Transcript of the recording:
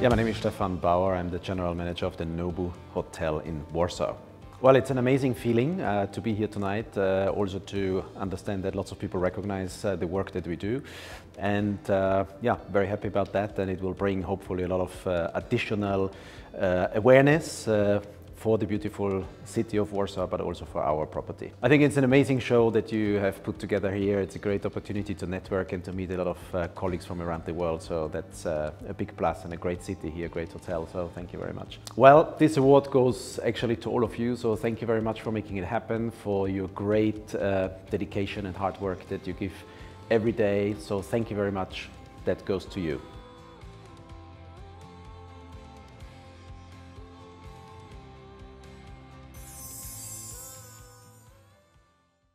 Yeah, my name is Stefan Bauer. I'm the general manager of the Nobu Hotel in Warsaw. Well, it's an amazing feeling uh, to be here tonight, uh, also to understand that lots of people recognize uh, the work that we do. And uh, yeah, very happy about that. And it will bring hopefully a lot of uh, additional uh, awareness for the beautiful city of Warsaw, but also for our property. I think it's an amazing show that you have put together here. It's a great opportunity to network and to meet a lot of uh, colleagues from around the world. So that's uh, a big plus and a great city here, great hotel. So thank you very much. Well, this award goes actually to all of you. So thank you very much for making it happen, for your great uh, dedication and hard work that you give every day. So thank you very much. That goes to you.